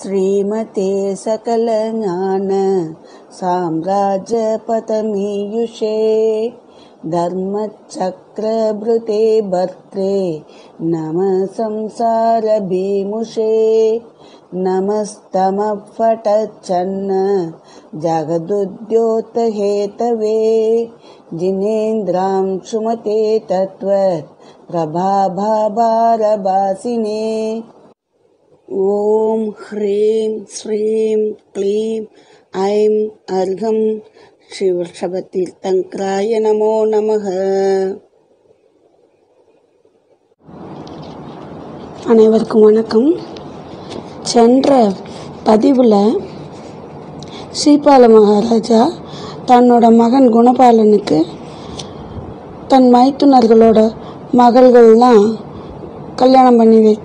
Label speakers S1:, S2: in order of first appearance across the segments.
S1: श्रीमते सकलज्ञान साम्राज्यपतमीयुषे धर्मचक्रभृते भर्त्रे नमः संसारभीमुषे नमस्तमः फटच्छन्न जगदुद्योतहेतवे जिनेन्द्रां सुमते तत्त्वत् प्रभाभारभासिने ஓம் ஹ்ரீம் ஸ்ரீம் க்ளீம் ஐம் அர்ஹம் ஸ்ரீ வஷபதீர்த்தங்கராய நமோ நமக.
S2: அனைவருக்கும் வணக்கம். சென்ற பதிவில் ஸ்ரீபால மகாராஜா தன்னோட மகன் குணபாலனுக்கு தன் மைத்துனர்களோட மகள்கள்லாம் கல்யாணம் பண்ணி வை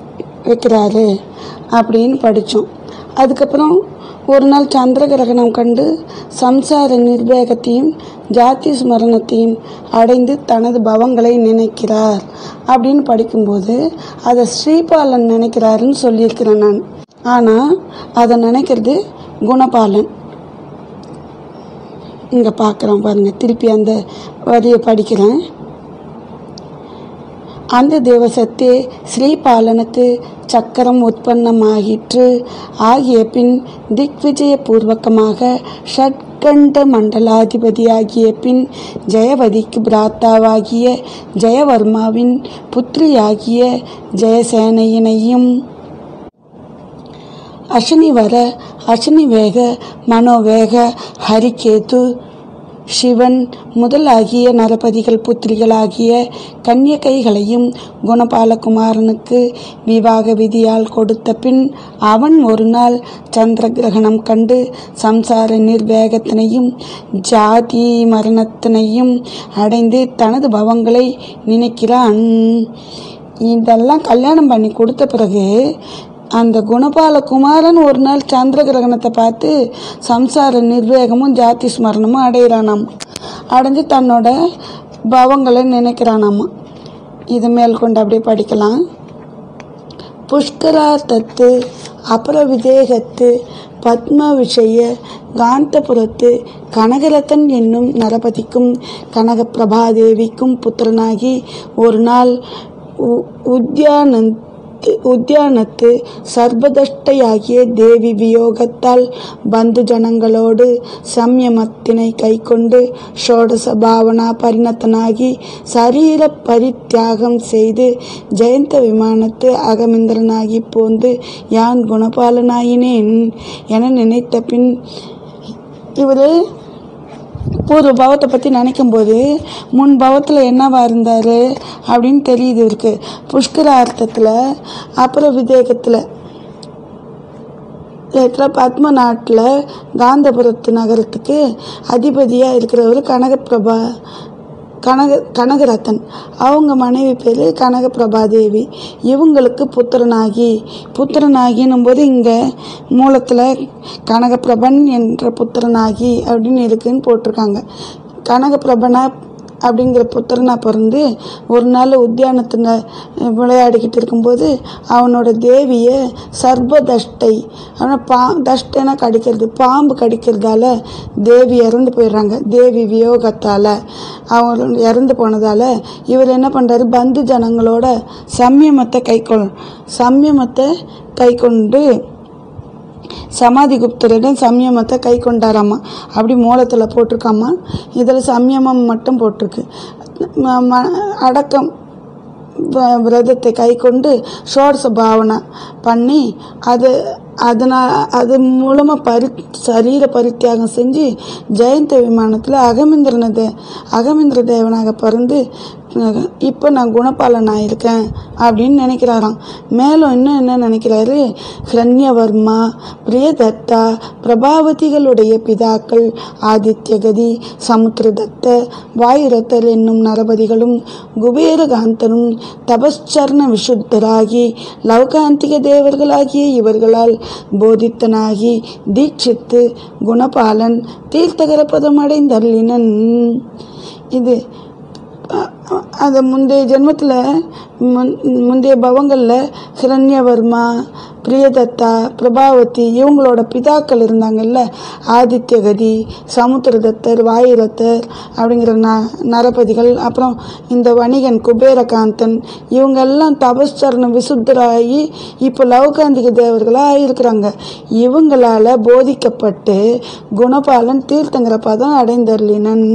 S2: வைக்கிறாரு அப்படின்னு படித்தோம் அதுக்கப்புறம் ஒரு நாள் சந்திர கிரகணம் கண்டு சம்சார நிர்வேகத்தையும் ஜாதி ஸ்மரணத்தையும் அடைந்து தனது பவங்களை நினைக்கிறார் அப்படின்னு படிக்கும்போது அதை ஸ்ரீபாலன் நினைக்கிறாருன்னு சொல்லியிருக்கிறேன் நான். ஆனால் அதை நினைக்கிறது குணபாலன். இங்கே பார்க்குறோம் பாருங்கள் திருப்பி அந்த வரியை படிக்கிறேன். அந்த திவசத்தே ஸ்ரீபாலனுக்கு சக்கரம் உற்பத்தமாயிற்று ஆகிய பின் திக்விஜய பூர்வகமாக ஷட்கண்ட மண்டலாதிபதியாகிய பின் ஜெயவதிக்கு பிராத்தாவாகிய ஜெயவர்மாவின் புத்திரியாகிய ஜெயசேனையினையும் அஷனி வர அஷனி வேக மனோவேக ஹரிகேது சிவன் முதலாகிய நரபதிகள் புத்திரிகளாகிய கன்யகைகளையும் குணபாலகுமாரனுக்கு விவாக விதியால் கொடுத்த பின் அவன் ஒரு நாள் சந்திர கிரகணம் கண்டு சம்சார நிர்வேகத்தினையும் ஜாதி மரணத்தினையும் அடைந்து தனது பவங்களை நினைக்கிறான். இதெல்லாம் கல்யாணம் பண்ணி கொடுத்த பிறகு அந்த குணபால குமாரன் ஒரு நாள் சந்திர கிரகணத்தை பார்த்து சம்சார நிர்வேகமும் ஜாதி ஸ்மரணமும் அடையிறானாம். அடைஞ்சு தன்னோட பவங்களை நினைக்கிறானாமா. இது மேல் கொண்டு அப்படியே படிக்கலாம். புஷ்கரார்த்தத்து அபரவிதேகத்து பத்ம விஷய காந்தபுரத்து கனகரத்தன் என்னும் நரபதிக்கும் கனகப்பிரபாதேவிக்கும் புத்திரனாகி ஒரு நாள் உ- உத்யானந்த் உத்தியானத்து சர்வதஷ்டையாகிய தேவி வியோகத்தால் பந்து ஜனங்களோடு சம்யமத்தினை கைக்கொண்டு ஷோடச பாவனா பரிணத்தனாகி சரீர பரித்தியாகம் செய்து ஜெயந்த விமானத்து அகமிந்திரனாகி போந்து யான் குணபாலனாயினேன் என நினைத்த பின் இவர் பூர்வ பவத்தை பற்றி நினைக்கும்போது முன் பவத்தில் என்னவா இருந்தார் அப்படின்னு தெரியுது இவருக்கு. புஷ்கர அர்த்தத்தில் அப்புறம் விதேகத்தில். இருக்கிற பத்ம நாட்டில் காந்தபுரத்து நகரத்துக்கு அதிபதியாக இருக்கிறவர் கனகப்பிரபா கனக கனகரத்தன். அவங்க மனைவி பேர் கனகப்பிரபாதேவி இவங்களுக்கு புத்திரனாகி புத்திரனாகினும் போது இங்கே மூலத்தில் கனகப்பிரபன் என்ற புத்திரனாகி அப்படின்னு இருக்குன்னு போட்டிருக்காங்க. கனகப்பிரபனா அப்படிங்கிற புத்திரனா பிறந்து ஒரு நாள் உத்தியானத்தில் விளையாடிக்கிட்டு இருக்கும்போது அவனோட தேவியை சர்ப தஷ்டை அவனை பா தஷ்டைனா கடிக்கிறது பாம்பு கடிக்கிறதால தேவி இறந்து போயிடுறாங்க. தேவி வியோகத்தால் அவங்க இறந்து போனதால் இவர் என்ன பண்ணுறாரு பந்து ஜனங்களோட சம்யமத்தை கை கொள் சம்யமத்தை கை கொண்டு சமாதி குப்தரிடம் சம்யமத்தை கை கொண்டாராமா? அப்படி மூலத்தில் போட்டிருக்காமா? இதில் சம்யமம் மட்டும் போட்டிருக்கு. ம- அடக்கம் வ- விரதத்தை கை கொண்டு ஷோடச பாவனை பண்ணி அது அதனால் அது மூலமாக பரி சரீர பரித்தியாகம் செஞ்சு ஜெயந்த விமானத்தில் அகமிந்திரன தே அகமிந்திர தேவனாக பிறந்து இப்போ நான் குணபாலன் ஆயிருக்கேன் அப்படின்னு நினைக்கிறாராம். மேலும் இன்னும் என்ன நினைக்கிறாரு? ஹிரண்யவர்மா பிரியதத்தா பிரபாவதிகளுடைய பிதாக்கள் ஆதித்யகதி சமுத்திரதத்த வாயுரத்தர் என்னும் நரபதிகளும் குபேரகாந்தனும் தபஸ்சரண விஷுத்தராகி லவகாந்திக தேவர்களாகிய இவர்களால் போதித்தனாகி தீட்சித்து குணபாலன் தீர்த்தகர பதம் அடைந்தள்ளினன் இது அந்த முந்தைய ஜென்மத்தில் முன் முந்தைய பவங்களில் ஹிரண்யவர்மா பிரியதத்தா பிரபாவதி இவங்களோட பிதாக்கள் இருந்தாங்கல்ல ஆதித்யகதி சமுத்திரதத்தர் வாயுரத்தர் அப்படிங்கிற ந நரபதிகள் அப்புறம் இந்த வணிகன் குபேரகாந்தன் இவங்கெல்லாம் தபஸ்சரண விசுத்தராகி இப்போ லவகாந்திக தேவர்களாக இருக்கிறாங்க. இவங்களால் போதிக்கப்பட்டு குணபாலன் தீர்த்தங்கிற பதம் அடைந்தர்லினன்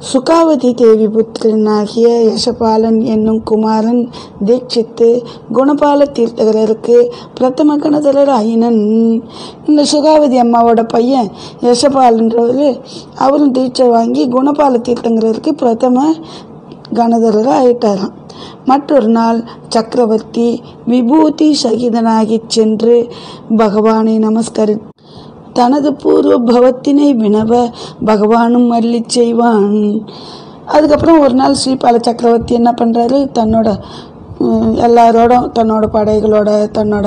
S2: சுகாவதி தேவி புத்திரனாகிய யசபாலன் என்னும் குமாரன் தீட்சித்து குணபால தீர்த்தகரருக்கு பிரதம கணதரர் ஆயினன் இந்த சுகாவதி அம்மாவோட பையன் யசபாலன்றவர். அவரும் தீட்சை வாங்கி குணபால தீர்த்தங்கிறதுக்கு பிரதம கணதரர் ஆயிட்டாராம் மற்றொரு நாள் சக்கரவர்த்தி விபூதி சகிதனாகி சென்று பகவானை நமஸ்கரி தனது பூர்வ பவத்தினை வினவ பகவானும் அள்ளி செய்வான். அதுக்கப்புறம் ஒரு நாள் ஸ்ரீபால சக்கரவர்த்தி என்ன பண்ணுறாரு தன்னோட எல்லாரோடும் எல்லாரோட தன்னோட படைகளோட தன்னோட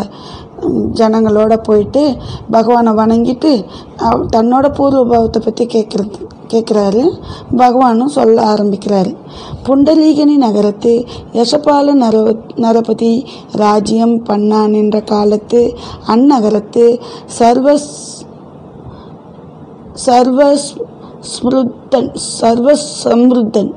S2: ஜனங்களோட போயிட்டு பகவானை வணங்கிட்டு தன்னோட பூர்வ பாவத்தை பற்றி கேட்குறது கேட்குறாரு பகவானும் சொல்ல ஆரம்பிக்கிறாரு. புண்டலீகனி நகரத்து யசபால நரவ நரபதி ராஜ்யம் பண்ணான் என்ற காலத்து அந்நகரத்து சர்வ சர்வ ஸ்மிருத்தன் சர்வ சம்ருத்தன்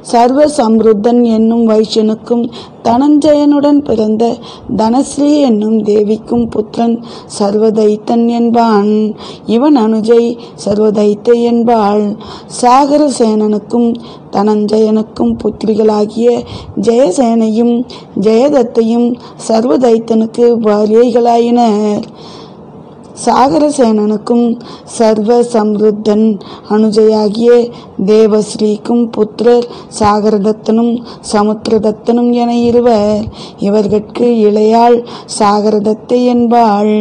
S2: சர்வ சம்ருத்தன் என்னும் வைஷ்யனுக்கும் தனஞ்சயனுடன் பிறந்த தனஸ்ரீ என்னும் தேவிக்கும் புத்திரன் சர்வதைத்தன் என்பான். இவன் அனுஜை சர்வதைத்தை என்பாள். சாகரசேனனுக்கும் தனஞ்சயனுக்கும் புத்திரிகளாகிய ஜெயசேனையும் ஜெயதத்தையும் சர்வதைத்தனுக்கு பாரியைகளாயினர் சாகரசேனனுக்கும் சர்வ சம்ருத்தன் அனுஜையாகிய தேவஸ்ரீக்கும் புத்திரர் சாகரதத்தனும் சமுத்திரதத்தனும் என இருவர். இவர்கட்கு இளையாள் சாகரதத்தை என்பாள்.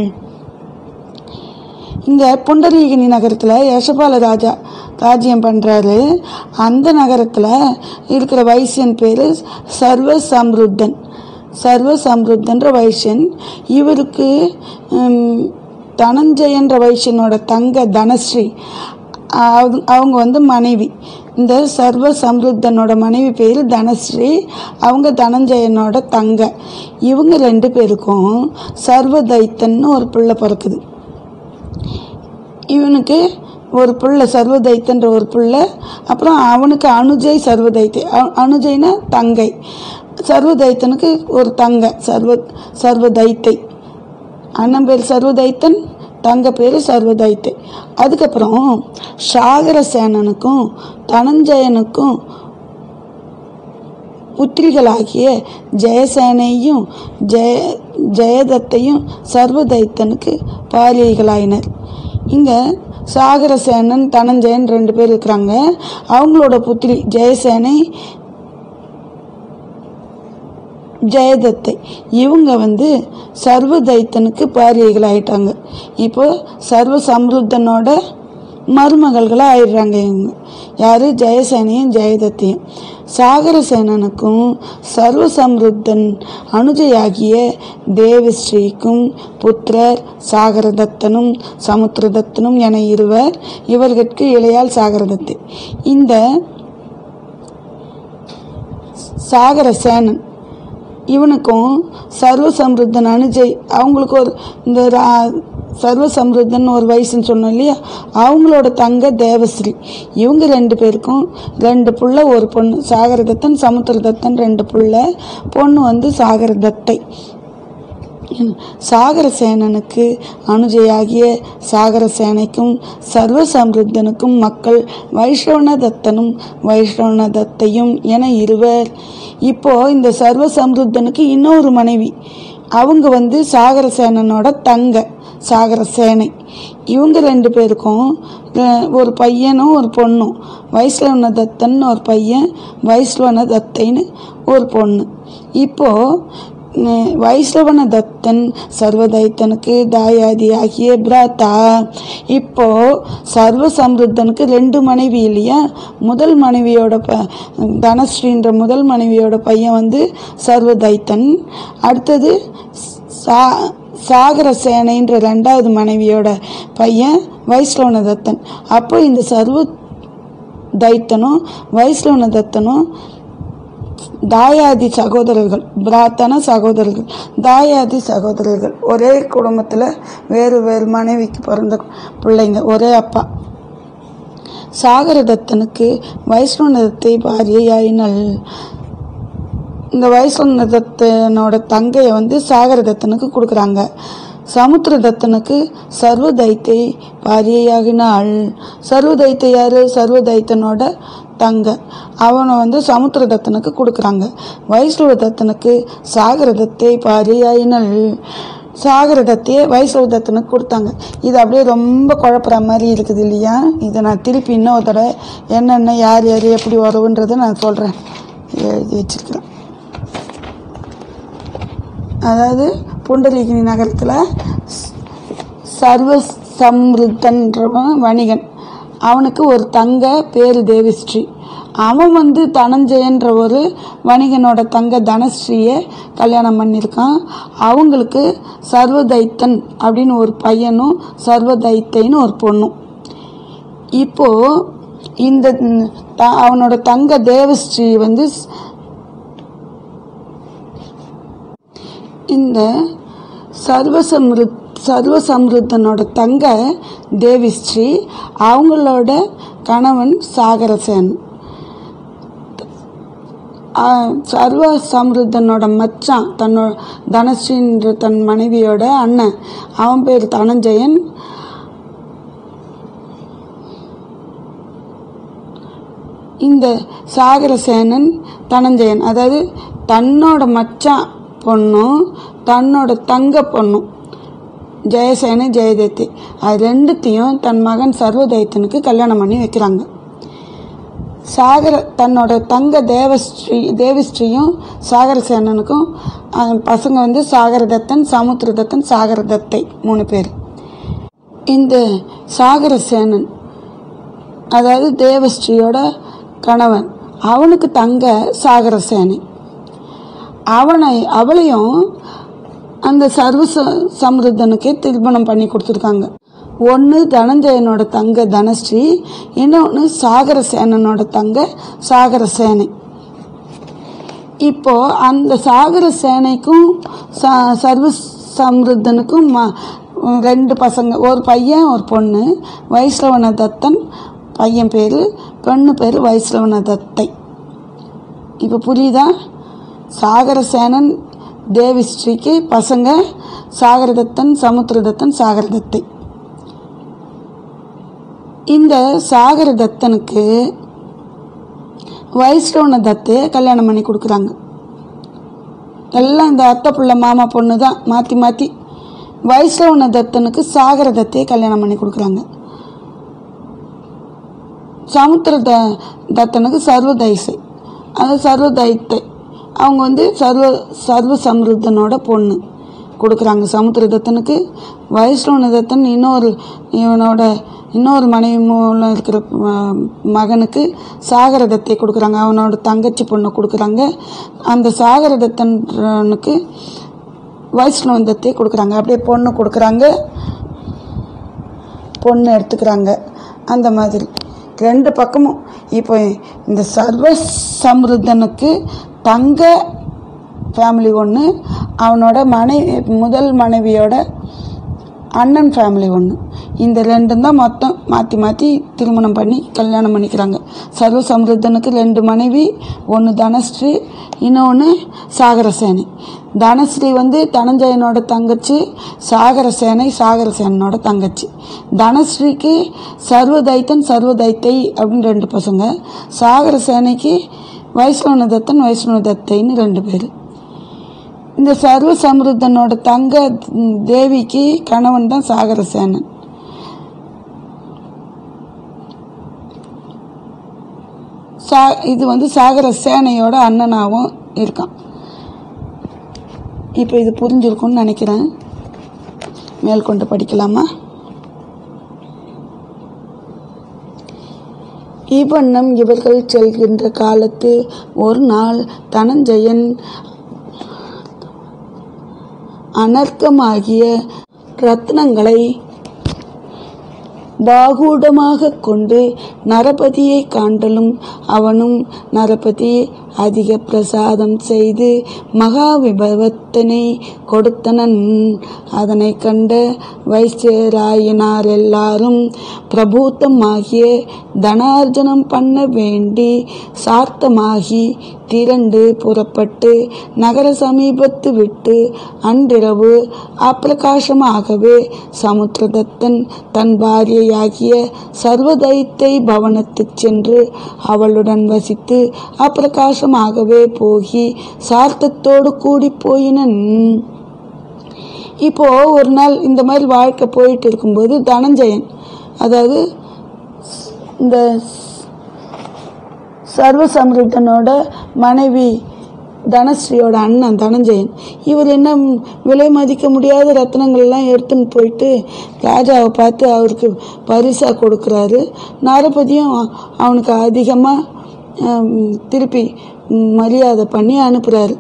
S2: இந்த புண்டரீகினி நகரத்தில் யசபால ராஜா ராஜ்யம் பண்ணுறாரு அந்த நகரத்தில் இருக்கிற வைசியன் பேர் சர்வ சம்ருத்தன். சர்வ சம்ருத்தன்ற வைசியன். இவருக்கு தனஞ்சயன்ற வைசியனோட தங்க தனஸ்ரீ அவங்க அவங்க வந்து மனைவி. இந்த சர்வ சம்ருத்தனோட மனைவி பேர் தனஸ்ரீ அவங்க தனஞ்சயனோட தங்க. இவங்க ரெண்டு பேருக்கும் சர்வ தைத்தன்னு ஒரு பிள்ளை பிறக்குது. இவனுக்கு ஒரு பிள்ளை சர்வதைத்தன்ற ஒரு பிள்ளை அப்புறம் அவனுக்கு அனுஜை சர்வதைத்தை அ- அனுஜைனா தங்கை. சர்வதைத்தனுக்கு ஒரு தங்க சர்வ சர்வதைத்தை. அண்ணன் பேர் சர்வதைத்தன் தங்க பேர் சர்வதைத்தை அதுக்கப்புறம் சாகரசேனனுக்கும் தனஞ்சயனுக்கும் புத்திரிகளாகிய ஜெயசேனையும் ஜெய ஜெயதத்தையும் சர்வதைத்தனுக்கு பாரியைகளாயினர் இங்கே சாகரசேனன் தனஞ்சயன் ரெண்டு பேர் இருக்கிறாங்க. அவங்களோட புத்திரி ஜெயசேனை ஜெயதத்தை. இவங்க வந்து சர்வதைத்தனுக்கு பாரியைகளாயிட்டாங்க இப்போ சர்வ சம்ருத்தனோட மருமகள்களாக ஆயிடுறாங்க இவங்க. யார்? ஜெயசேனையும் ஜெயதத்தையும். சாகரசேனனுக்கும் சர்வ சம்ருத்தன் அனுஜையாகிய தேவஸ்ரீக்கும் புத்திரர் சாகரதத்தனும் சமுத்திரதத்தனும் என இருவர் இவர்கட்கு இளையால் சாகரதத்தை. இந்த சாகரசேனன் இவனுக்கும் சர்வ சம்ருத்தன் அனுஜை அவங்களுக்கு ஒரு இந்த ரா- சர்வ சம்ருத்தன் ஒரு வயசுன்னு சொன்னோம் இல்லையா? அவங்களோட தங்க தேவஸ்ரீ. இவங்க ரெண்டு பேருக்கும் ரெண்டு புள்ள ஒரு பொண்ணு. சாகரதத்தன் சமுத்திரதத்தன் ரெண்டு புள்ள. பொண்ணு வந்து சாகரதத்தை. சாகரசேனனுக்கு அனுஜையாகிய சாகரசேனைக்கும் சர்வ சம்ருத்தனுக்கும் மக்கள் வைஷ்ணவனதத்தனும் தத்தனும் தத்தையும் என இருவர். இப்போ இந்த சர்வ சம்ருத்தனுக்கு இன்னொரு மனைவி. அவங்க வந்து சாகரசேனனோட தங்க சாகரசேனை. இவங்க ரெண்டு பேருக்கும் ஒரு பையனும் ஒரு பொண்ணும். வைஷ்ணவன தத்தன்னு ஒரு பையன் வைஷ்ணவன தத்தைன்னு ஒரு பொண்ணு. இப்போ அஹ், வைஷ்ணவன தத்தன் சர்வதைத்தனுக்கு தாயாதியாகிய பிராத்தா. இப்போ சர்வ சம்ருத்தனுக்கு ரெண்டு மனைவி இல்லையா? முதல் மனைவியோட ப தனஸ்ரீன்ற முதல் மனைவியோட பையன் வந்து சர்வதைத்தன். அடுத்தது சா சாகர சேனைன்ற ரெண்டாவது மனைவியோட பையன் வைஷ்ணவன தத்தன். அப்போ இந்த சர்வ தைத்தனும் வைஷ்ணவன தத்தனும் தாயாதி சகோதரர்கள் பிராத்தன சகோதரர்கள் தாயாதி சகோதரர்கள். ஒரே குடும்பத்தில் வேறு வேறு மனைவிக்கு பிறந்த பிள்ளைங்க ஒரே அப்பா. சாகரதத்தனுக்கு வைஷ்ணவதத்தை பாரியாயினல் இந்த வைஷ்ணவதத்தனோட தங்கையை வந்து சாகரதத்தனுக்கு கொடுக்குறாங்க. சமுத்திரதத்தனுக்கு சர்வதைத்தை பாரியையாகினாள். சர்வதைத்தை யாரு சர்வதைத்தனோட தங்க. அவனை வந்து சமுத்திரதத்தனுக்கு கொடுக்குறாங்க. வைஷ்ணவதத்தனுக்கு சாகரதத்தை பாரியையாயினள். சாகரதத்தையே வைஷ்ணவதத்தனுக்கு கொடுத்தாங்க. இது அப்படியே ரொம்ப குழப்புற மாதிரி இருக்குது இல்லையா? இதை நான் திருப்பி இன்னொரு தடவை என்னென்ன யார் யார் எப்படி உறவுன்றதை நான் சொல்கிறேன் எழுதி வச்சிருக்கிறேன். அதாவது புண்டலிகினி நகரத்தில் சர்வ சம்ருத்தன்றவன் வணிகன். அவனுக்கு ஒரு தங்க பேர் தேவிஸ்ரீ. அவன் வந்து தனஞ்சயன்ற ஒரு வணிகனோட தங்க தனஸ்ரீயை கல்யாணம் பண்ணியிருக்கான். அவங்களுக்கு சர்வதைத்தன் அப்படின்னு ஒரு பையனும் சர்வதைத்தைன்னு ஒரு பொண்ணும். இப்போது இந்த த- அவனோட தங்க தேவஸ்ரீ வந்து இந்த சர்வசமிருத் சர்வசமிருத்தனோட தங்க தேவிஸ்ரீ அவங்களோட கணவன் சாகரசேன். சர்வ சம்ருத்தனோட மச்சான் தன்னோட தனஸ்ரீன்ற தன் மனைவியோட அண்ணன். அவன் பேர் தனஞ்சயன். இந்த சாகரசேனன் தனஞ்சயன். அதாவது தன்னோட மச்சான் பொண்ணும் தன்னோட தங்க பொண்ணும். ஜெயசேனு ஜெயதேத்தி. அது ரெண்டுத்தையும் தன் மகன் சர்வதைத்தனுக்கு கல்யாணம் பண்ணி வைக்கிறாங்க. சாகர தன்னோட தங்க தேவஸ்ரீ தேவிஸ்ரீயும் சாகரசேனனுக்கும் பசங்க வந்து சாகரதத்தன் சமுத்திரதத்தன் சாகரதத்தை மூணு பேர். இந்த சாகரசேனன் அதாவது தேவஸ்ரீயோட கணவன் அவனுக்கு தங்க சாகரசேனை அவனை அவளையும் அந்த சர்வ ச- திருமணம் பண்ணி கொடுத்துருக்காங்க. ஒன்று தனஞ்சயனோட தங்க தனஸ்ரீ இன்னொன்று சாகர சேனனோட தங்க சாகர சேனை இப்போ அந்த சாகர சேனைக்கும் ச- சர்வ சம்ருத்தனுக்கும் ம- ரெண்டு பசங்க ஒரு பையன் ஒரு பொண்ணு வைஷ்ணவன தத்தன் பையன் பேர் பெண்ணு பேர் வைஷ்ணவன தத்தை. இப்போ புரியுதா? சாகரசேனன் தேவிஸ்ரீக்கு பசங்க சாகரதத்தன் சமுத்திரதத்தன் சாகரதத்தை. இந்த சாகரதத்தனுக்கு வைஷ்ணவன தத்தையை கல்யாணம் பண்ணி கொடுக்குறாங்க. எல்லாம் இந்த அத்தை புள்ள மாமா பொண்ணு தான். மாற்றி மாற்றி வைஷ்ணவன தத்தனுக்கு சாகர தத்தையை கல்யாணம் பண்ணி கொடுக்குறாங்க. சமுத்திர த தத்தனுக்கு சர்வதைசை. அது சர்வதைத்தை அவங்க வந்து சர்வ சர்வ சம்ருத்தனோட பொண்ணு கொடுக்குறாங்க. சமுத்திர தத்தனுக்கு தத்தன் இன்னொரு இவனோட இன்னொரு மனைவி மூலம் இருக்கிற மகனுக்கு சாகரதத்தை கொடுக்குறாங்க. அவனோட தங்கச்சி பொண்ணு கொடுக்குறாங்க. அந்த சாகரதத்தனுக்கு வைஷ்ணவந்தத்தை கொடுக்குறாங்க. அப்படியே பொண்ணு கொடுக்குறாங்க. பொண்ணு எடுத்துக்கிறாங்க. அந்த மாதிரி. ரெண்டு பக்கமும் இப்போ இந்த சர்வ சம்ருத்தனுக்கு தங்க ஃபேமிலி ஒன்று அவனோட மனைவி முதல் மனைவியோட அண்ணன் ஃபேமிலி ஒன்று இந்த ரெண்டும் தான் மொத்தம் மாற்றி மாற்றி திருமணம் பண்ணி கல்யாணம் பண்ணிக்கிறாங்க. சர்வ சம்ருத்தனுக்கு ரெண்டு மனைவி ஒன்று தனஸ்ரீ இன்னொன்று சாகரசேனை. தனஸ்ரீ வந்து தனஞ்சயனோட தங்கச்சி சாகரசேனை சாகரசேனோட தங்கச்சி. தனஸ்ரீக்கு சர்வதைத்தன் சர்வதைத்தை அப்படின்னு ரெண்டு பசங்க. சாகரசேனைக்கு வைஷ்ணவ தத்தன் வைஷ்ணவ தத்தைன்னு ரெண்டு பேர். இந்த சர்வ சமருத்தனோட தங்க தேவிக்கு கணவன் தான் சாகரசேனன். சா இது வந்து சாகர சேனையோட அண்ணனாகவும் இருக்கான். இப்போ இது புரிஞ்சிருக்கும்னு நினைக்கிறேன். மேற்கொண்டு படிக்கலாமா? இவ்வண்ணம் இவர்கள் செல்கின்ற காலத்து ஒரு நாள் தனஞ்சயன் அனர்க்கமாகிய ரத்னங்களை பாகூடமாக கொண்டு நரபதியை காண்டலும் அவனும் நரபதி அதிக பிரசாதம் செய்து மகா விபவத்தினை கொடுத்தனன். அதனை கண்ட வைசியராயினார் எல்லாரும் பிரபூத்தமாகிய தனார்ஜனம் பண்ண வேண்டி சார்த்தமாகி திரண்டு புறப்பட்டு நகர சமீபத்து விட்டு அன்றிரவு அப்பிரகாசமாகவே சமுத்திரதத்தன் தன் பாரியையாகிய சர்வதைத்தை பவனத்துச் சென்று அவளுடன் வசித்து அப்பிரகாசமாகவே போகி சார்த்தத்தோடு கூடி போயினன். இப்போ ஒரு நாள் இந்த மாதிரி வாழ்க்கை போயிட்டு இருக்கும்போது தனஞ்சயன் அதாவது இந்த சர்வசமிருத்தனோட மனைவி தனஸ்ரீயோட அண்ணன் தனஞ்சயன் இவர் என்ன விலை மதிக்க முடியாத ரத்னங்கள்லாம் எடுத்துன்னு போயிட்டு ராஜாவை பார்த்து அவருக்கு பரிசாக கொடுக்குறாரு. நரபதியும் அவனுக்கு அதிகமாக திருப்பி மரியாதை பண்ணி அனுப்புகிறாரு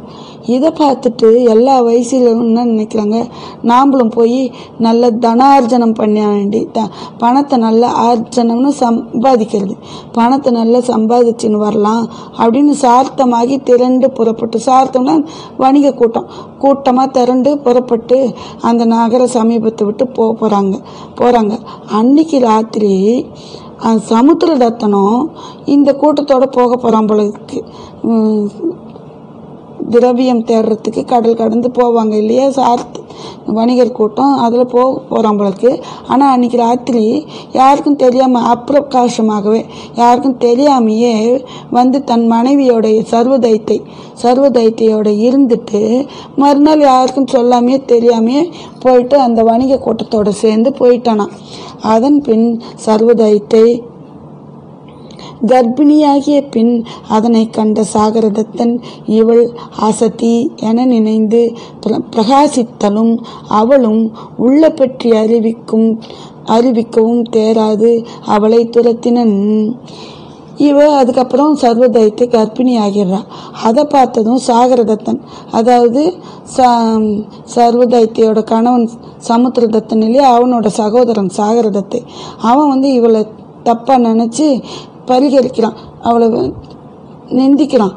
S2: இதை பார்த்துட்டு எல்லா வயசுலையும் என்ன நினைக்கிறாங்க? நாம்பளும் போய் நல்ல தனார்ஜனம் பண்ண வேண்டி த பணத்தை நல்லா ஆர்ஜனம்னு சம்பாதிக்கிறது. பணத்தை நல்லா சம்பாதிச்சுன்னு வரலாம் அப்படின்னு சார்த்தமாகி திரண்டு புறப்பட்டு சார்த்தம்னா வணிக கூட்டம். கூட்டமாக திரண்டு புறப்பட்டு அந்த நகர சமீபத்தை விட்டு போக போகிறாங்க போகிறாங்க அன்னைக்கு ராத்திரி அஹ், சமுத்திர தத்தனும் இந்த கூட்டத்தோடு போக போகிறான் போல இருக்கு திரவியம் தேடுறதுக்கு கடல் கடந்து போவாங்க இல்லையா? சார்த் வணிகர் கூட்டம் அதில் போக போகிறான் போலக்கு ஆனால் அன்றைக்கி ராத்திரி யாருக்கும் தெரியாமல் அப்பிரகாசமாகவே யாருக்கும் தெரியாமையே வந்து தன் மனைவியோடைய சர்வதைத்தை சர்வதைத்தையோட இருந்துட்டு மறுநாள் யாருக்கும் சொல்லாமையே தெரியாமையே போயிட்டு அந்த வணிக கூட்டத்தோடு சேர்ந்து போயிட்டானான் அதன் பின் சர்வதைத்தை கர்ப்பிணியாகிய பின் அதனை கண்ட சாகரதத்தன் இவள் அசதி என நினைந்து பிர- பிரகாசித்தலும் அவளும் உள்ள பற்றி அறிவிக்கும் அறிவிக்கவும் தேராது. அவளை துரத்தினன் இவ அதுக்கப்புறம் சர்வதைத்து கர்ப்பிணி ஆகிடுறா. அதை பார்த்ததும் சாகரதத்தன் அதாவது ச சர்வதைத்தையோட கணவன் சமுத்திரதத்தன் இல்லையா அவனோட சகோதரன் சாகரதத்தை. அவன் வந்து இவளை தப்பாக நினச்சி பரிகரிக்கிறான். அவளை நிந்திக்கிறான்.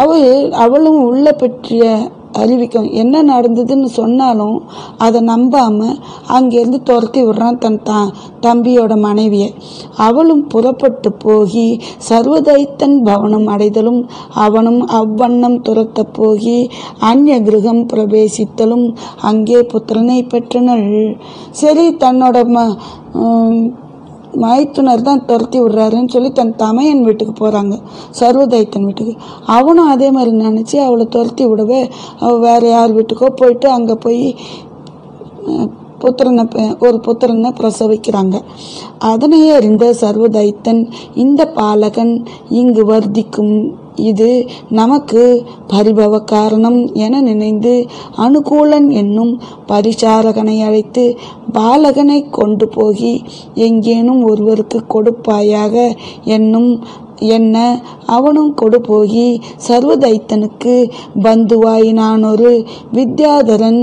S2: அவள் அவளும் உள்ள பற்றிய அறிவிக்கும். என்ன நடந்ததுன்னு சொன்னாலும் அதை நம்பாமல் அங்கேருந்து துரத்தி விடுறான் தன் த தம்பியோட மனைவியை. அவளும் புறப்பட்டு போகி சர்வதைத்தன் பவனம் அடைதலும் அவனும் அவ்வண்ணம் துரத்த போகி அந்நிய கிரகம் பிரவேசித்தலும் அங்கே புத்திரனை பெற்றனள். சரி தன்னோட ம மைத்துனர் தான் துரத்தி விடுறாருன்னு சொல்லி தன் தமையன் வீட்டுக்கு போகிறாங்க சர்வதைத்தன் வீட்டுக்கு. அவனும் அதே மாதிரி நினச்சி அவளை துரத்தி விடவே அவள் வேற யார் வீட்டுக்கோ போயிட்டு அங்கே போய் புத்திரனை ஒரு புத்திரனை பிரசவிக்கிறாங்க. அதனையே அறிந்த சர்வதைத்தன் இந்த பாலகன் இங்கு வர்த்திக்கும். இது நமக்கு பரிபவ காரணம் என நினைந்து அனுகூலன் என்னும் பரிசாரகனை அழைத்து பாலகனை கொண்டு போகி எங்கேனும் ஒருவருக்கு கொடுப்பாயாக என்னும் என்ன அவனும் கொடு போகி சர்வதைத்தனுக்கு பந்துவாயினானொரு வித்யாதரன்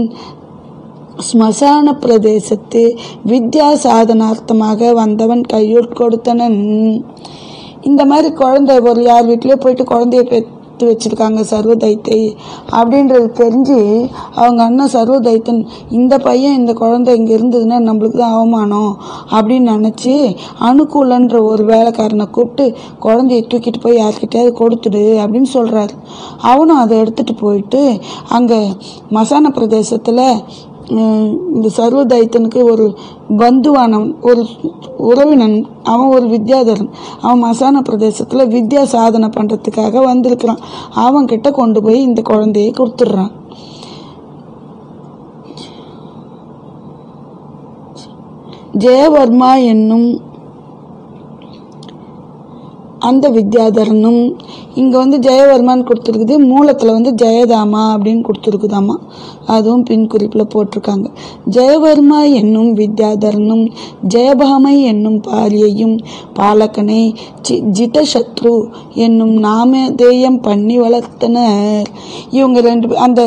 S2: ஸ்மசான பிரதேசத்து வித்யா சாதனார்த்தமாக வந்தவன் கையுட் கொடுத்தனன். இந்த மாதிரி குழந்தை ஒரு யார் வீட்லேயோ போயிட்டு குழந்தைய பெற்று வச்சிருக்காங்க சர்வதைத்தை. அப்படின்றது தெரிஞ்சு அவங்க அண்ணன் சர்வதைத்தன் இந்த பையன் இந்த குழந்தை இங்கே இருந்ததுன்னா நம்மளுக்கு தான் அவமானம் அப்படின்னு நினச்சி அனுகூலன்ற ஒரு வேலைக்காரனை கூப்பிட்டு குழந்தைய தூக்கிட்டு போய் யார்கிட்டயாவது கொடுத்துடு அப்படின்னு சொல்கிறாரு அவனும் அதை எடுத்துகிட்டு போயிட்டு அங்கே மசான பிரதேசத்தில் இந்த சர்வதைத்தனுக்கு ஒரு பந்துவானவன் ஒரு உறவினன் அவன் ஒரு வித்யாதரன் அவன் மசான பிரதேசத்தில் வித்யா சாதனை பண்ணுறதுக்காக வந்திருக்கிறான். அவன்கிட்ட கொண்டு போய் இந்த குழந்தையை கொடுத்துட்றான். ஜெயவர்மா என்னும் அந்த வித்யாதரனும் இங்கே வந்து ஜெயவர்மான்னு கொடுத்துருக்குது. மூலத்தில் வந்து ஜெயதாமா அப்படின்னு கொடுத்துருக்குதாமா. அதுவும் பின் குறிப்பில் போட்டிருக்காங்க. ஜெயவர்மா என்னும் வித்யாதரனும் ஜெயபாமை என்னும் பாரியையும் பாலகனை ஜி ஜிதசத்ரு என்னும் நாமதேயம் பண்ணி வளர்த்தனர். இவங்க ரெண்டு அந்த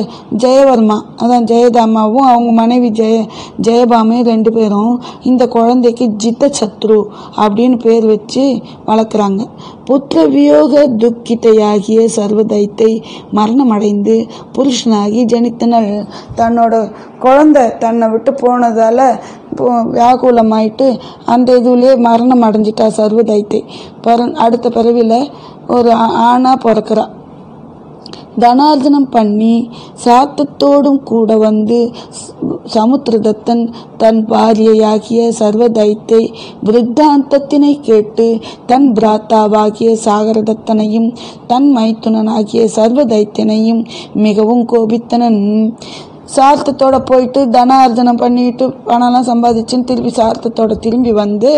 S2: ஜெயவர்மா அதான் ஜெயதாமாவும் அவங்க மனைவி ஜெய ஜெயபாமையும் ரெண்டு பேரும் இந்த குழந்தைக்கு ஜித சத்ரு அப்படின்னு பேர் வச்சு வளர்க்குறாங்க. புத்திர வியோக துக்கித்தையாகிய சர்வதைத்தை மரணமடைந்து புருஷனாகி ஜனித்தனள். தன்னோட குழந்தை தன்னை விட்டு போனதால் வியாகுலமாயிட்டு அந்த இதுலேயே மரணம் அடைஞ்சிட்டா சர்வதைத்தை. பிற அடுத்த பிறவியில் ஒரு ஆணாக பிறக்கிறான் தனார்ஜனம் பண்ணி சாத்தத்தோடும் கூட வந்து சமுத்திரதத்தன் தன் பாரியையாகிய சர்வதைத்தை விருத்தாந்தத்தினை கேட்டு தன் பிராத்தாவாகிய சாகரதத்தனையும் தன் மைத்துனனாகிய சர்வதைத்தனையும் மிகவும் கோபித்தனன். சார்த்தத்தோட போயிட்டு தனார்ஜனம் பண்ணிட்டு பணம்லாம் சம்பாதிச்சுன்னு திருப்பி சார்த்தத்தோட திரும்பி வந்து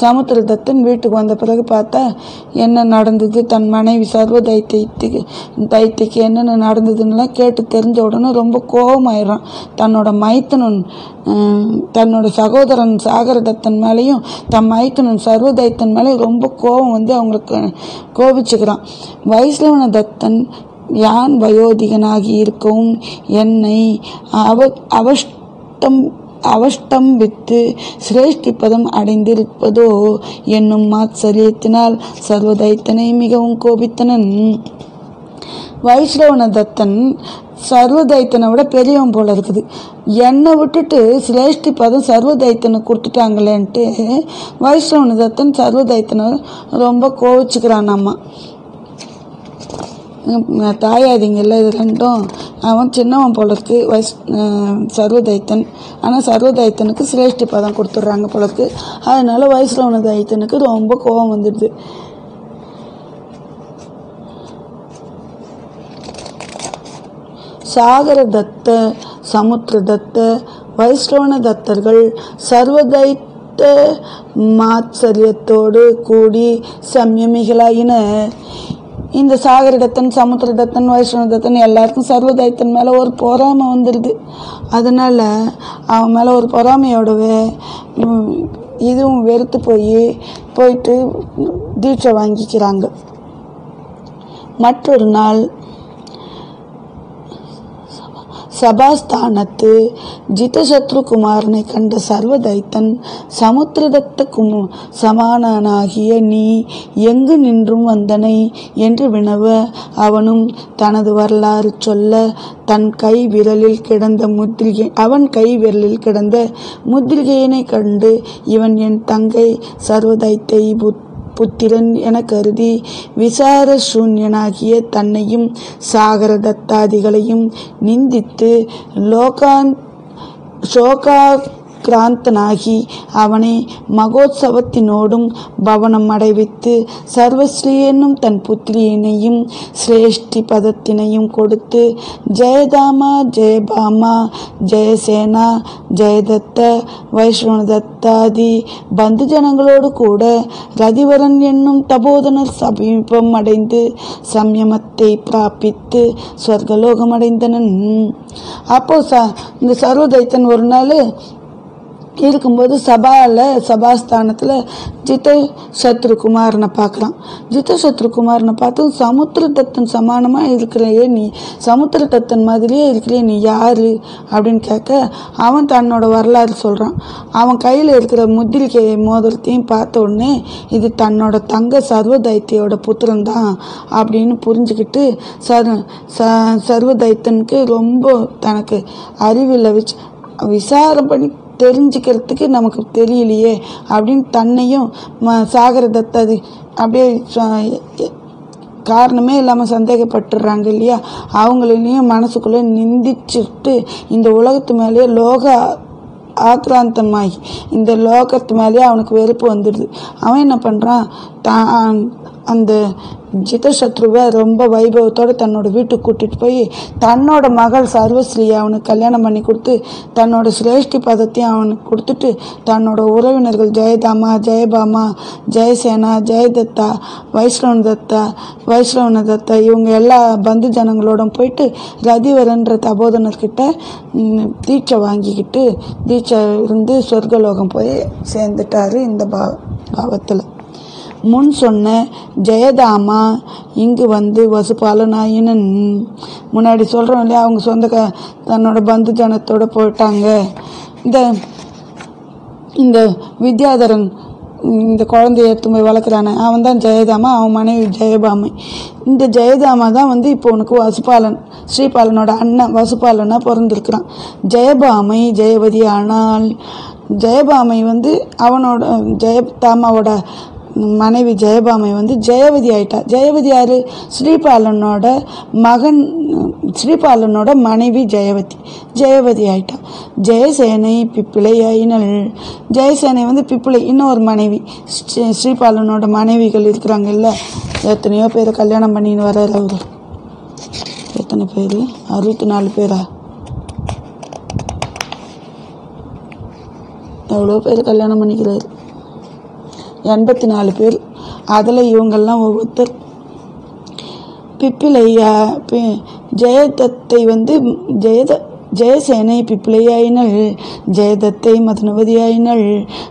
S2: சமுத்திரதத்தன் வீட்டுக்கு வந்த பிறகு பார்த்தா என்ன நடந்தது? தன் மனைவி சர்வ தைத்தியத்துக்கு தைத்திக்கு என்னென்ன நடந்ததுன்னுலாம் கேட்டு தெரிஞ்ச உடனே ரொம்ப கோபமாயிடுறான். தன்னோட மைத்தனன் தன்னோட சகோதரன் சாகரதத்தன் மேலேயும் தன் மைத்தனன் சர்வதைத்தன் மேலேயும் ரொம்ப கோபம் வந்து அவங்களுக்கு கோபிச்சுக்கிறான். வைஷ்ணவன தத்தன் யான் வயோதிகனாகி இருக்கவும் என்னை அவ அவஷ்டம் அவஷ்டம்பித்து சிரேஷ்டிப்பதம் அடைந்திருப்பதோ என்னும் மாத்சரியத்தினால் சர்வதைத்தனை மிகவும் கோபித்தனன். வைஷ்ணவன தத்தன் சர்வதைத்தனை விட பெரியவன் போல இருக்குது. என்னை விட்டுட்டு சிரேஷ்டி பதம் சர்வதைத்தனை கொடுத்துட்டாங்களேன்ட்டு வைஷ்ணவன தத்தன் சர்வதைத்தனை ரொம்ப கோவிச்சுக்கிறான் அம்மா. தாயாதிங்கள்ல இது ரெண்டும். அவன் சின்னவன் போல இருக்கு வயசு சர்வதைத்தன். ஆனால் சர்வதைத்தனுக்கு சிரேஷ்டி பதம் கொடுத்துட்றாங்க போல இருக்கு. அதனால வயசில் உன தைத்தனுக்கு ரொம்ப கோபம் வந்துடுது. சாகர தத்த சமுத்திர தத்த வைஷ்ணவன தத்தர்கள் சர்வதைத்த மாத்சரியத்தோடு கூடி சம்யமிகளாயின. இந்த சாகரிடத்தன் சமுத்திரதத்தன் வைஷ்ணவதத்தன் எல்லாருக்கும் சர்வதைத்தன் மேலே ஒரு பொறாமை வந்துடுது அதனால் அவன் மேலே ஒரு பொறாமையோடவே இதுவும் வெறுத்து போய் போயிட்டு தீட்சை வாங்கிக்கிறாங்க. மற்றொரு நாள் சபாஸ்தானத்து ஜிதசத்ருகுமாரனை கண்ட சர்வதைத்தன் சமுத்திரதத்த குமு சமானனாகிய நீ எங்கு நின்றும் வந்தனை என்று வினவ அவனும் தனது வரலாறு சொல்ல தன் கை விரலில் கிடந்த முத்திரிகை அவன் கை விரலில் கிடந்த முத்திரிகையினை கண்டு இவன் என் தங்கை சர்வதைத்தை புத் புத்திரன் என கருதி விசார சூன்யனாகிய தன்னையும் சாகர தத்தாதிகளையும் நிந்தித்து லோகான் கிராந்தனாகி அவனை மகோத்சவத்தினோடும் பவனம் அடைவித்து சர்வஸ்ரீ என்னும் தன் புத்திரியினையும் சிரேஷ்டி பதத்தினையும் கொடுத்து ஜெயதாமா ஜெயபாமா ஜெயசேனா ஜெயதத்த வைஷ்ணவதத்தாதி பந்து ஜனங்களோடு கூட ரதிவரன் என்னும் தபோதனர் சமீபம் அடைந்து சம்யமத்தை பிராபித்து சொர்க்கலோகம் அடைந்தனன் அப்போ ச இந்த சர்வதைத்தன் ஒரு நாள் இருக்கும்போது சபாவில் சபாஸ்தானத்தில் ஜித சத்ருகுமாரனை பார்க்குறான் ஜித சத்ருகுமாரனை பார்த்து சமுத்திரதத்தன் சமானமாக இருக்கிறையே நீ சமுத்திர தத்தன் மாதிரியே இருக்கிறே நீ யார் அப்படின்னு கேட்க அவன் தன்னோட வரலாறு சொல்கிறான் அவன் கையில் இருக்கிற முத்திரிக்கை மோதிரத்தையும் பார்த்த உடனே இது தன்னோட தங்க சர்வதைத்தியோட புத்திரன் தான் அப்படின்னு புரிஞ்சுக்கிட்டு சர் ச சர்வதைத்தனுக்கு ரொம்ப தனக்கு அறிவில் வச்சு விசாரம் பண்ணி தெரிஞ்சுக்கிறதுக்கு நமக்கு தெரியலையே அப்படின்னு தன்னையும் ம சாகர தத்தது அப்படியே ச- காரணமே இல்லாமல் சந்தேகப்பட்டுடுறாங்க இல்லையா? அவங்களையும் மனசுக்குள்ளே நிந்திச்சுட்டு இந்த உலகத்து மேலேயே லோக ஆக்ராந்தமாகி இந்த லோகத்து மேலேயே அவனுக்கு வெறுப்பு வந்துடுது. அவன் என்ன பண்ணுறான் தான் அந்த ஜிதசத்ருவை ரொம்ப வைபவத்தோடு தன்னோட வீட்டுக்கு கூட்டிகிட்டு போய் தன்னோட மகள் சர்வஸ்ரீயை அவனுக்கு கல்யாணம் பண்ணி கொடுத்து தன்னோட சிரேஷ்டி பதத்தையும் அவனுக்கு கொடுத்துட்டு தன்னோட உறவினர்கள் ஜெயதாமா ஜெயபாமா ஜெயசேனா ஜெயதத்தா வைஷ்ணவன் தத்தா வைஷ்ணவன தத்தா இவங்க எல்லா பந்து ஜனங்களோட போயிட்டு ரதிவரன்ற தபோதனர்கிட்ட தீட்சை வாங்கிக்கிட்டு தீட்சை இருந்து சொர்க்கலோகம் போய் சேர்ந்துட்டாரு இந்த பா பாவத்தில். முன் சொன்ன ஜெயதாமா இங்கு வந்து வசுபாலனாயினன். முன்னாடி சொல்கிறோம் இல்லையா அவங்க சொந்த க தன்னோட பந்து ஜனத்தோடு போயிட்டாங்க. இந்த இந்த வித்யாதரன் இந்த குழந்தைய எடுத்து போய் வளர்க்குறானே அவன் தான் ஜெயதாமா அவன் மனைவி ஜெயபாமை. இந்த ஜெயதாமா தான் வந்து இப்போ உனக்கு வசுபாலன் ஸ்ரீபாலனோட அண்ணன் வசுபாலனாக பிறந்திருக்கிறான். ஜெயபாமை ஜெயவதி ஆனால் ஜெயபாமை வந்து அவனோட ஜெயதாமாவோட மனைவி ஜெயபாமை வந்து ஜெயவதி ஆயிட்டா. ஜெயவதி யாரு? ஸ்ரீபாலனோட மகன் ஸ்ரீபாலனோட மனைவி ஜெயவதி. ஜெயவதி ஆயிட்டா. ஜெயசேனை பிப்பிளை ஐநல் ஜெயசேனை வந்து பிப்பிளை இன்னொரு மனைவி. ஸ்ரீ- ஸ்ரீபாலனோட மனைவிகள் இருக்கிறாங்கல்ல. எத்தனையோ பேரை கல்யாணம் பண்ணின்னு வர்றாரு அவர். எத்தனை பேர்? அறுபத்தி நாலு பேரா? எவ்வளோ பேர் கல்யாணம் பண்ணிக்கிறாரு? எண்பத்தி நாலு பேர். அதில் இவங்கெல்லாம் ஒவ்வொருத்தர். பிப்பிலையா பி- ஜெயதத்தை வந்து ஜெயத ஜெயசேனை பிப்பிளையாயினள் ஜெயதத்தை மதனவதியாயினள்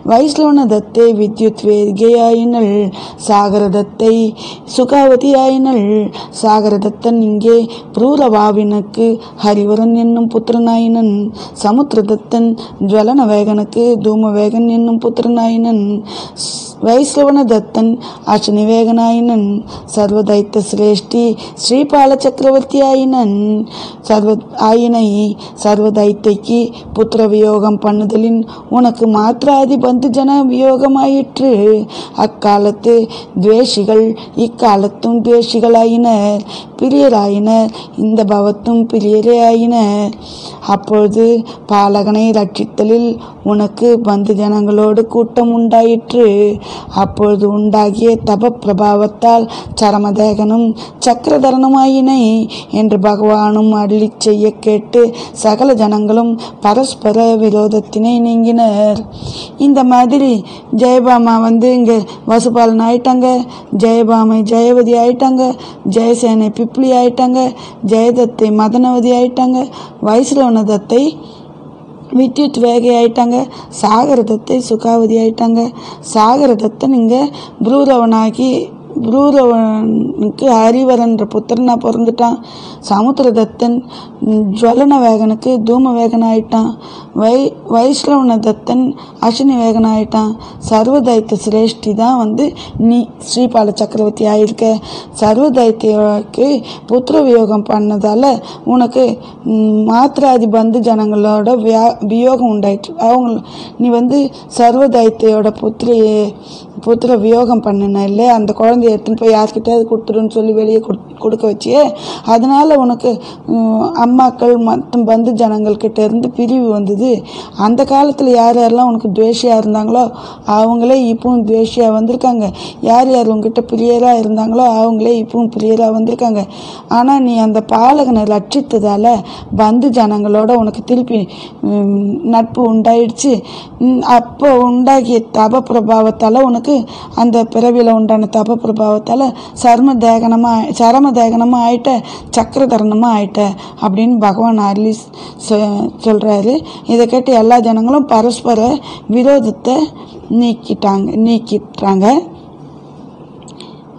S2: வைஸ்லோன தத்தை வித்யுத் வேதிகையாயினள் சாகரதத்தை சுகாவதியாயினள் சாகரதத்தன் இங்கே புரூரவாவினுக்கு ஹரிவரன் என்னும் புத்திரனாயினன் சமுத்திரதத்தன் ஜுவலன வேகனுக்கு தூமவேகன் என்னும் புத்திரனாயினன் வைஸ்லவன தத்தன் அஷ்டநிவேகனாயினன் சர்வதைத்த சிரேஷ்டி ஸ்ரீபால சக்கரவர்த்தி ஆயினன் சர்வ ஆயினை சர்வதைத்தைக்கு புத்திர வியோகம் பண்ணுதலின் உனக்கு மாத்திராதி பந்து ஜன வியோகமாயிற்று. அக்காலத்து துவேஷிகள் இக்காலத்தும் துவேஷிகளாயினர். பிரியராயினர் இந்த பவத்தும் பிரியரே ஆயினர் அப்பொழுது பாலகனை ரட்சித்தலில் உனக்கு பந்து ஜனங்களோடு கூட்டம் உண்டாயிற்று அப்பொழுது உண்டாகிய தப பிரபாவத்தால் சரமதேகனும் சக்கரதரனுமாயினை என்று பகவானும் அருளி செய்ய கேட்டு சகல ஜனங்களும் பரஸ்பர விரோதத்தினை நீங்கினர். இந்த மாதிரி ஜெயபாமா வந்து இங்கே வசுபாலன் ஆயிட்டாங்க ஜெயபாமை ஜெயவதி ஆயிட்டாங்க ஜெயசேனை பிப்ளி ஆயிட்டாங்க ஜெயதத்தை மதனவதி ஆயிட்டாங்க வைஸ்ரவன தத்தை வித்யுத் வேகை ஆயிட்டாங்க சாகரதத்தை சுகாவதி ஆயிட்டாங்க. சாகரதத்தை இங்கே புரூரவனாகி புரூரவனுக்கு ஹரிவரன்ற புத்திரனா பிறந்துட்டான் சமுத்திரதத்தன் ஜுவலன வேகனுக்கு தூம வேகன் ஆயிட்டான் வை வைஷ்ணவன தத்தன் அஸ்வினி வேகன் ஆயிட்டான் சர்வதைத்த சிரேஷ்டி தான் வந்து நீ ஸ்ரீபால சக்கரவர்த்தி ஆயிருக்க. சர்வதைத்தியக்கு புத்திர வியோகம் பண்ணதால் உனக்கு மாத்திராதி பந்து ஜனங்களோட வியா வியோகம் உண்டாயிட்டு அவங்க நீ வந்து சர்வதைத்தையோட புத்திரையே புத்திர வியோகம் பண்ணின இல்லை அந்த குழந்தைய எடுத்துன்னு போய் யார்கிட்டயாவது கொடுத்துருன்னு சொல்லி வெளியே கொடு- கொடுக்க வச்சியே. அதனால உனக்கு அம்மாக்கள் மற்றும் பந்து ஜனங்கள்கிட்ட இருந்து பிரிவு வந்தது. அந்த காலத்தில் யார் யாரெல்லாம் உனக்கு துவேஷியாக இருந்தாங்களோ அவங்களே இப்பவும் துவேஷியாக வந்திருக்காங்க. யார் யார் உங்ககிட்ட பிரியராக இருந்தாங்களோ அவங்களே இப்பவும் பிரியராக வந்திருக்காங்க. ஆனால் நீ அந்த பாலகனை லட்சித்ததால் பந்து ஜனங்களோட உனக்கு திருப்பி நட்பு உண்டாயிடுச்சு. அப்போ உண்டாகிய தப பிரபாவத்தால் உனக்கு அந்த பிறவியில் உண்டான தப பிரபாவத்தால் சர்ம தேகனமாக சரம தேகனமாக ஆயிட்ட சக்கரதரணமாக ஆயிட்ட அப்படின்னு பகவான் அருளி சொ சொல்கிறாரு இதை கேட்டு எல்லா ஜனங்களும் பரஸ்பர விரோதத்தை நீக்கிட்டாங்க நீக்கிட்டாங்க.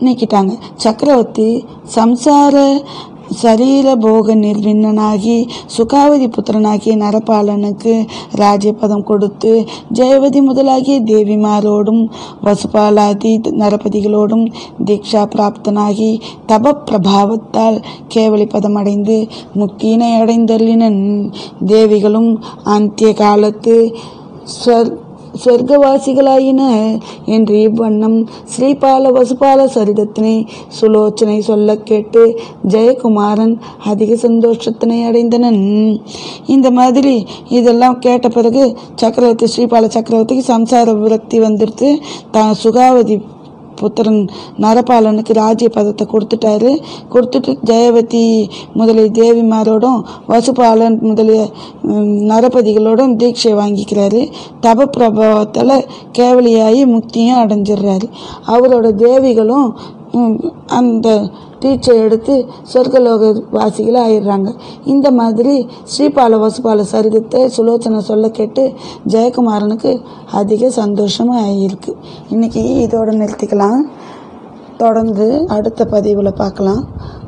S2: நீக்கிட்டாங்க. சக்கரவர்த்தி சம்சார சரீர போக நிர்விண்ணனாகி சுகாவதி புத்திரனாகிய நரபாலனுக்கு ராஜ்யபதம் கொடுத்து ஜெயவதி முதலாகிய தேவிமாரோடும் வசுபாலாதி நரபதிகளோடும் தீக்ஷா பிராப்தனாகி தப பிரபாவத்தால் கேவலி அடைந்து முக்தியினை அடைந்தருளினன் தேவிகளும் அந்திய காலத்து ஸ்வர் சொர்க்கவாசிகளாயின என்று இவ்வண்ணம் ஸ்ரீபால வசுபால சரிதத்தினை சுலோச்சனை சொல்ல கேட்டு ஜெயக்குமாரன் அதிக சந்தோஷத்தினை அடைந்தனன். இந்த மாதிரி இதெல்லாம் கேட்ட பிறகு சக்கரவர்த்தி ஸ்ரீபால சக்கரவர்த்திக்கு சம்சார விரக்தி வந்துடுத்து தான் சுகாவதி புத்திரன் நரபாலனுக்கு ராஜ்ய பதத்தை கொடுத்துட்டாரு. கொடுத்துட்டு ஜெயவதி முதலிய தேவிமாரோடும் வசுபாலன் முதலிய நரபதிகளோடும் தீட்சை வாங்கிக்கிறாரு. தப பிரபாவத்தில் கேவலியாகி முக்தியும் அடைஞ்சிடுறாரு. அவரோட தேவிகளும் அந்த டீச்சர் எடுத்து சொர்க்கலோக வாசிகளாக ஆயிடுறாங்க. இந்த மாதிரி ஸ்ரீபால வசுபால சரிதத்தை சுலோச்சனை சொல்ல கேட்டு ஜெயக்குமாரனுக்கு அதிக சந்தோஷமாக ஆகியிருக்கு இன்றைக்கி இதோடு நிறுத்திக்கலாம். தொடர்ந்து அடுத்த பதிவில் பார்க்கலாம்.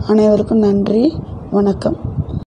S2: அனைவருக்கும் நன்றி. வணக்கம்.